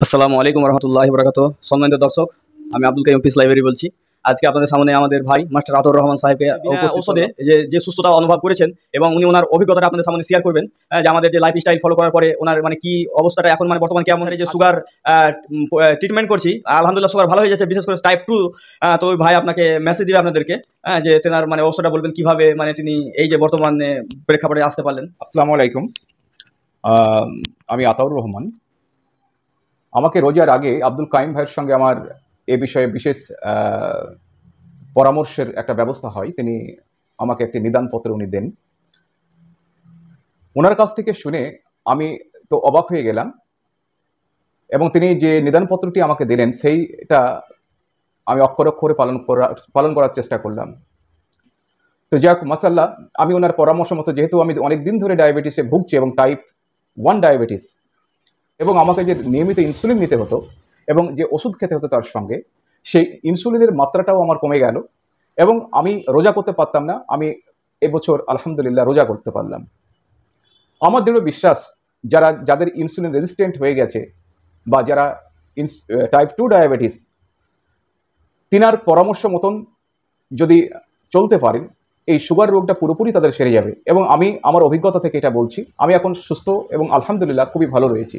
আসসালামু আলাইকুম রহমতুল্লাহ বরাকাত সম্মানিত দর্শক আমি আব্দুল কাইম অফিস লাইব্রেরি বলছি। আজকে আপনাদের সামনে আমাদের ভাই মাস্টার আতর রহমান সাহেবকে ঔষধে যে যে সুস্থতা অনুভব করেছেন এবং উনি ওনার অভিজ্ঞতাটা আপনাদের সামনে শেয়ার করবেন আহ, যে আমাদের যে লাইফ স্টাইল ফলো করার পরে ওনার মানে কি অবস্থাটা এখন মানে বর্তমান কেমন যে সুগার ট্রিটমেন্ট করছি আলহামদুলিল্লাহ সুগার ভালো হয়ে যাচ্ছে বিশেষ করে টাইপ টু তো ওই ভাই আপনাকে মেসেজ দিবে আপনাদেরকে হ্যাঁ, যে তেনার মানে অবস্থাটা বলবেন কীভাবে মানে তিনি এই যে বর্তমানে প্রেক্ষাপটে আসতে পারলেন। আসসালামু আলাইকুম। আহ, আমি আতাউর রহমান। আমাকে রোজার আগে আব্দুল কাইম ভাইয়ের সঙ্গে আমার এ বিষয়ে বিশেষ পরামর্শের একটা ব্যবস্থা হয়। তিনি আমাকে একটি নিদানপত্র উনি দেন। ওনার কাছ থেকে শুনে আমি তো অবাক হয়ে গেলাম এবং তিনি যে নিদানপত্রটি আমাকে দিলেন, সেইটা আমি অক্ষর অক্ষরে পালন করা, পালন করার চেষ্টা করলাম। তো যাক মাসাল্লাহ, আমি ওনার পরামর্শ মতো, যেহেতু আমি অনেক দিন ধরে ডায়াবেটিসে ভুগছি এবং টাইপ ওয়ান ডায়াবেটিস এবং আমাকে যে নিয়মিত ইনসুলিন নিতে হতো এবং যে ওষুধ খেতে হতো তার সঙ্গে, সেই ইনসুলিনের মাত্রাটাও আমার কমে গেল এবং আমি রোজা করতে পারতাম না, আমি এবছর আলহামদুলিল্লাহ রোজা করতে পারলাম। আমার দৃঢ় বিশ্বাস, যারা, যাদের ইনসুলিন রেজিস্ট্যান্ট হয়ে গেছে বা যারা টাইপ টু ডায়াবেটিস তিনার পরামর্শ মতন যদি চলতে পারেন এই সুগার রোগটা পুরোপুরি তাদের সেরে যাবে এবং আমি, আমার অভিজ্ঞতা থেকে এটা বলছি। আমি এখন সুস্থ এবং আলহামদুলিল্লাহ খুবই ভালো রয়েছি।